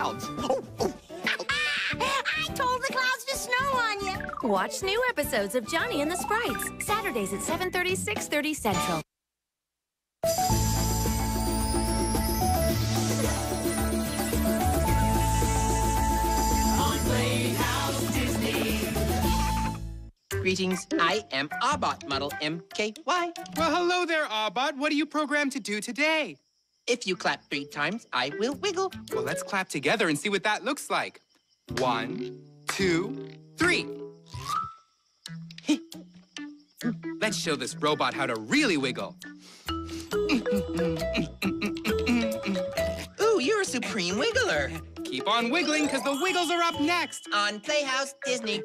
clouds. Oh, oh, ow. I told the clouds to snow on you. Watch new episodes of Johnny and the Sprites, Saturdays at 7.30, 6.30 Central. Greetings, I am Abbot, Model MKY. Well, hello there, Abbot. What are you programmed to do today? If you clap three times, I will wiggle. Well, let's clap together and see what that looks like. One, two, three. let's show this robot how to really wiggle. Ooh, you're a supreme wiggler. Keep on wiggling, because the wiggles are up next. On Playhouse Disney.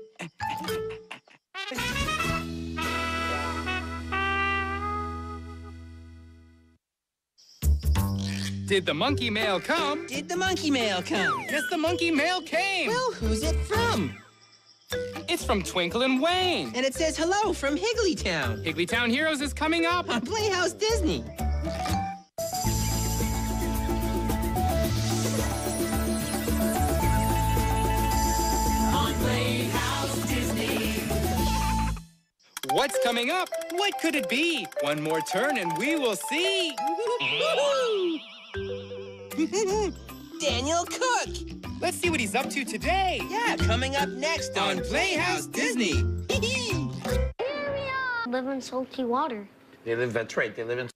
Did the monkey mail come? Did the monkey mail come? Yes, the monkey mail came. Well, who's it from? It's from Twinkle and Wayne. And it says hello from Higglytown Higglytown Heroes is coming up. on Playhouse Disney. On Playhouse Disney. What's coming up? What could it be? One more turn and we will see. Daniel Cook. Let's see what he's up to today. Yeah, coming up next on, On Playhouse Disney. Here we are! Live in salty water. They live, that's right, they live in